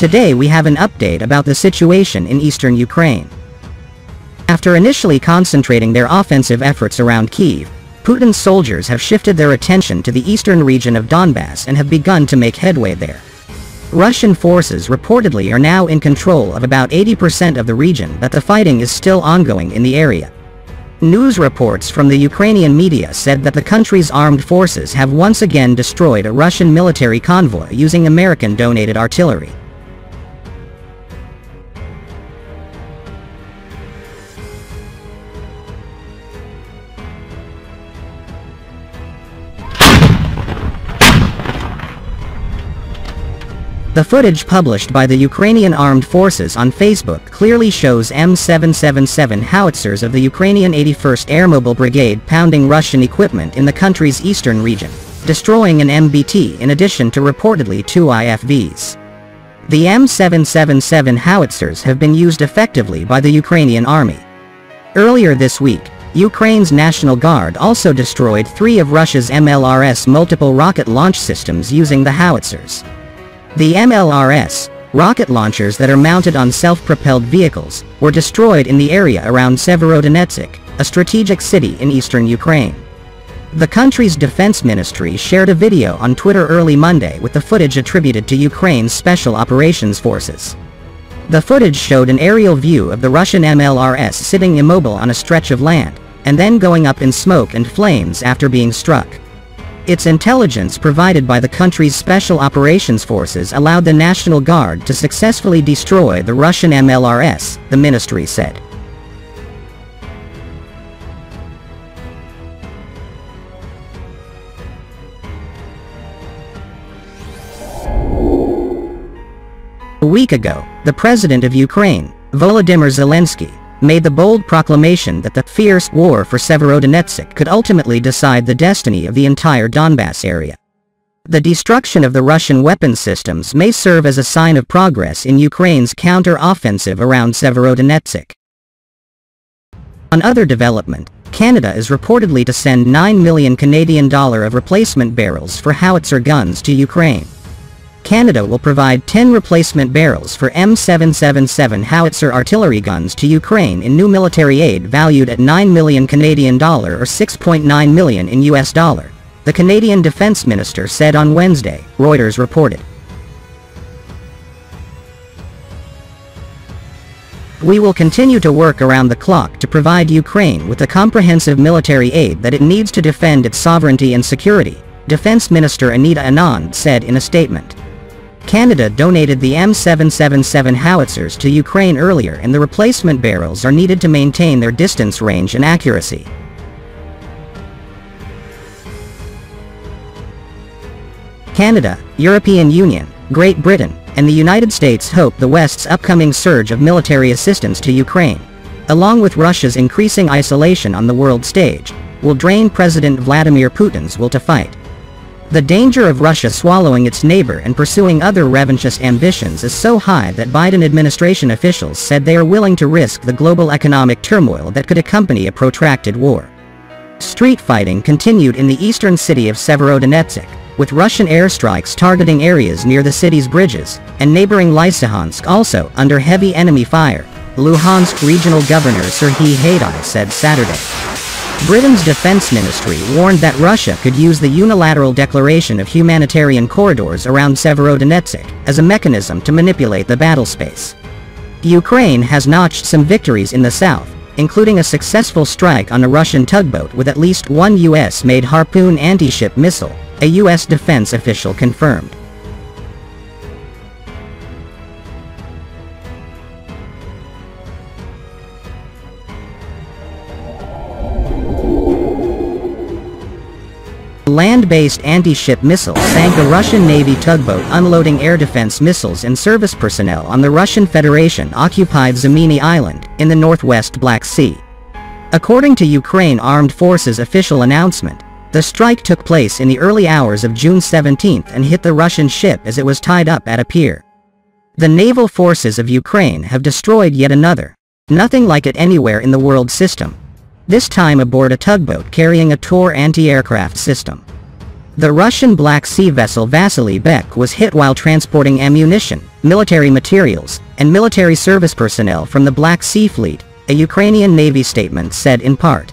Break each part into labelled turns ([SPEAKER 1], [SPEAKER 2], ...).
[SPEAKER 1] Today we have an update about the situation in eastern Ukraine. After initially concentrating their offensive efforts around Kiev, Putin's soldiers have shifted their attention to the eastern region of Donbass and have begun to make headway there. Russian forces reportedly are now in control of about 80% of the region but the fighting is still ongoing in the area. News reports from the Ukrainian media said that the country's armed forces have once again destroyed a Russian military convoy using American-donated artillery. The footage published by the Ukrainian Armed Forces on Facebook clearly shows M777 howitzers of the Ukrainian 81st Air Mobile Brigade pounding Russian equipment in the country's eastern region, destroying an MBT in addition to reportedly two IFVs. The M777 howitzers have been used effectively by the Ukrainian army. Earlier this week, Ukraine's National Guard also destroyed three of Russia's MLRS multiple rocket launch systems using the howitzers. The MLRS, rocket launchers that are mounted on self-propelled vehicles, were destroyed in the area around Severodonetsk, a strategic city in eastern Ukraine. The country's defense ministry shared a video on Twitter early Monday with the footage attributed to Ukraine's Special Operations Forces. The footage showed an aerial view of the Russian MLRS sitting immobile on a stretch of land, and then going up in smoke and flames after being struck. Its intelligence provided by the country's Special Operations Forces allowed the National Guard to successfully destroy the Russian MLRS, the ministry said. A week ago, the president of Ukraine, Volodymyr Zelensky, made the bold proclamation that the fierce war for Severodonetsk could ultimately decide the destiny of the entire Donbass area. The destruction of the Russian weapon systems may serve as a sign of progress in Ukraine's counter-offensive around Severodonetsk. On other development, Canada is reportedly to send 9 million Canadian dollar of replacement barrels for howitzer guns to Ukraine. Canada will provide 10 replacement barrels for M777 howitzer artillery guns to Ukraine in new military aid valued at 9 million Canadian dollar or 6.9 million in US dollar, the Canadian Defence Minister said on Wednesday, Reuters reported. We will continue to work around the clock to provide Ukraine with the comprehensive military aid that it needs to defend its sovereignty and security, Defense Minister Anita Anand said in a statement. Canada donated the M777 howitzers to Ukraine earlier and the replacement barrels are needed to maintain their distance range and accuracy. Canada, European Union, Great Britain, and the United States hope the West's upcoming surge of military assistance to Ukraine, along with Russia's increasing isolation on the world stage, will drain President Vladimir Putin's will to fight. The danger of Russia swallowing its neighbor and pursuing other revanchist ambitions is so high that Biden administration officials said they are willing to risk the global economic turmoil that could accompany a protracted war. Street fighting continued in the eastern city of Severodonetsk, with Russian airstrikes targeting areas near the city's bridges, and neighboring Lysychansk also under heavy enemy fire, Luhansk regional governor Serhiy Haidai said Saturday. Britain's defense ministry warned that Russia could use the unilateral declaration of humanitarian corridors around Severodonetsk as a mechanism to manipulate the battle space. Ukraine has notched some victories in the south, including a successful strike on a Russian tugboat with at least one U.S.-made Harpoon anti-ship missile, a U.S. defense official confirmed. Land-based anti-ship missile sank a Russian Navy tugboat unloading air defense missiles and service personnel on the Russian Federation-occupied Zmeny Island, in the northwest Black Sea. According to Ukraine Armed Forces official announcement, the strike took place in the early hours of June 17 and hit the Russian ship as it was tied up at a pier. The naval forces of Ukraine have destroyed yet another, nothing like it anywhere in the world system, this time aboard a tugboat carrying a Tor anti-aircraft system. The Russian Black Sea vessel Vasily Bek was hit while transporting ammunition, military materials, and military service personnel from the Black Sea Fleet, a Ukrainian Navy statement said in part.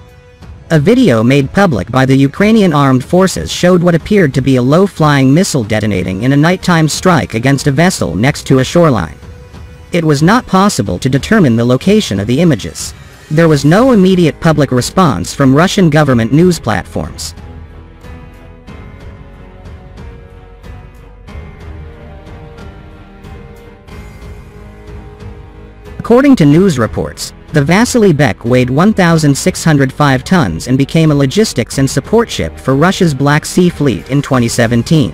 [SPEAKER 1] A video made public by the Ukrainian armed forces showed what appeared to be a low-flying missile detonating in a nighttime strike against a vessel next to a shoreline. It was not possible to determine the location of the images. There was no immediate public response from Russian government news platforms. According to news reports, the Vasily Bek weighed 1,605 tons and became a logistics and support ship for Russia's Black Sea Fleet in 2017.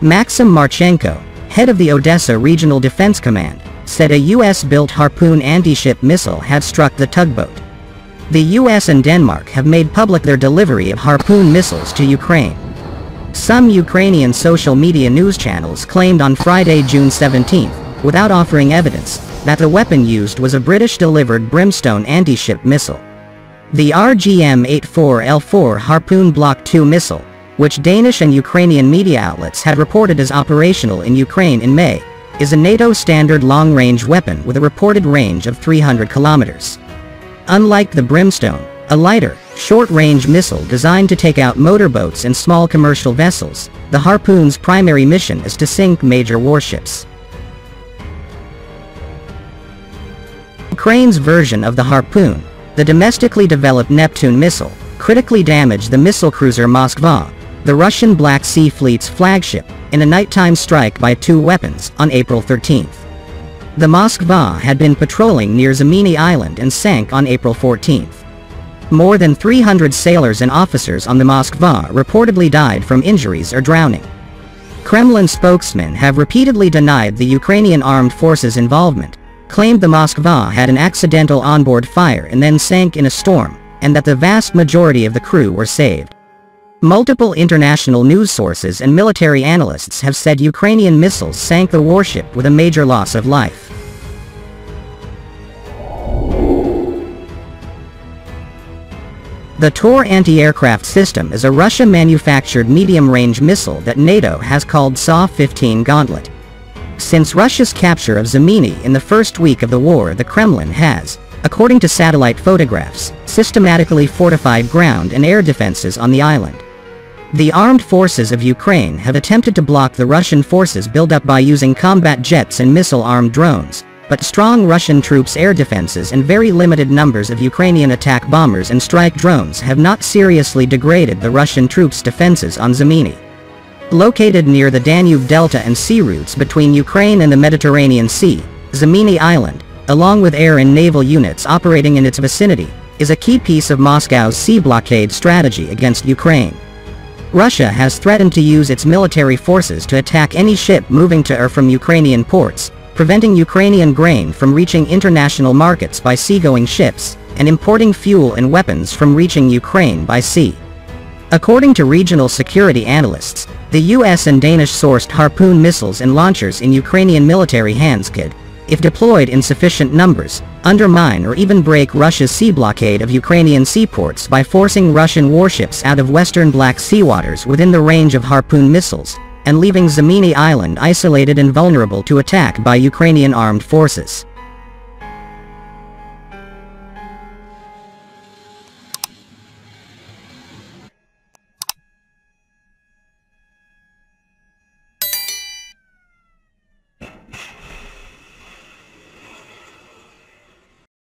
[SPEAKER 1] Maxim Marchenko, head of the Odessa Regional Defense Command, said a US-built Harpoon anti-ship missile had struck the tugboat. The US and Denmark have made public their delivery of Harpoon missiles to Ukraine. Some Ukrainian social media news channels claimed on Friday, June 17, without offering evidence, that the weapon used was a British-delivered Brimstone anti-ship missile. The RGM-84L4 Harpoon Block 2 missile, which Danish and Ukrainian media outlets had reported as operational in Ukraine in May, is a NATO standard long-range weapon with a reported range of 300 kilometers. Unlike the Brimstone, a lighter, short-range missile designed to take out motorboats and small commercial vessels, the Harpoon's primary mission is to sink major warships. Ukraine's version of the Harpoon, the domestically developed Neptune missile, critically damaged the missile cruiser Moskva, the Russian Black Sea Fleet's flagship, in a nighttime strike by two weapons on April 13. The Moskva had been patrolling near Zmeny Island and sank on April 14. More than 300 sailors and officers on the Moskva reportedly died from injuries or drowning. Kremlin spokesmen have repeatedly denied the Ukrainian armed forces' involvement, claimed the Moskva had an accidental onboard fire and then sank in a storm, and that the vast majority of the crew were saved. Multiple international news sources and military analysts have said Ukrainian missiles sank the warship with a major loss of life. The Tor anti-aircraft system is a Russia-manufactured medium-range missile that NATO has called SA-15 Gauntlet. Since Russia's capture of Zemini in the first week of the war the Kremlin has, according to satellite photographs, systematically fortified ground and air defenses on the island. The armed forces of Ukraine have attempted to block the Russian forces buildup by using combat jets and missile-armed drones, but strong Russian troops' air defenses and very limited numbers of Ukrainian attack bombers and strike drones have not seriously degraded the Russian troops' defenses on Zmeny. Located near the Danube Delta and sea routes between Ukraine and the Mediterranean Sea, Zmeny Island, along with air and naval units operating in its vicinity, is a key piece of Moscow's sea blockade strategy against Ukraine. Russia has threatened to use its military forces to attack any ship moving to or from Ukrainian ports, preventing Ukrainian grain from reaching international markets by seagoing ships, and importing fuel and weapons from reaching Ukraine by sea. According to regional security analysts, the US and Danish-sourced Harpoon missiles and launchers in Ukrainian military hands could, if deployed in sufficient numbers, undermine or even break Russia's sea blockade of Ukrainian seaports by forcing Russian warships out of western Black Sea waters within the range of Harpoon missiles, and leaving Zemini Island isolated and vulnerable to attack by Ukrainian armed forces.